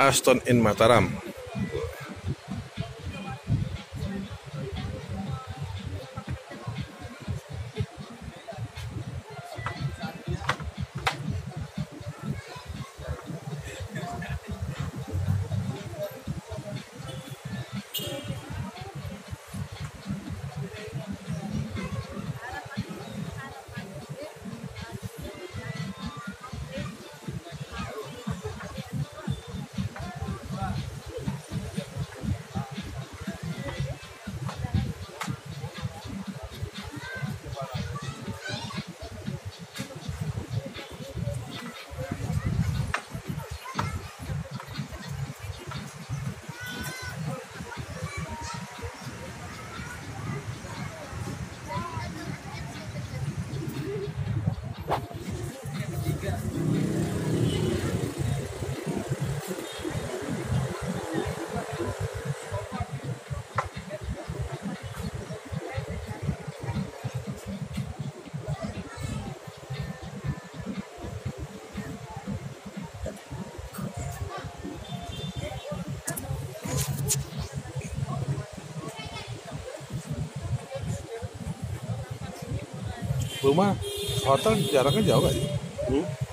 Aston in Mataram. Rumah hotel jaraknya jauh gak sih? Hmm?